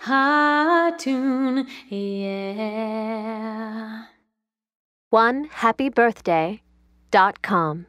high yeah. One happy birthday dot com.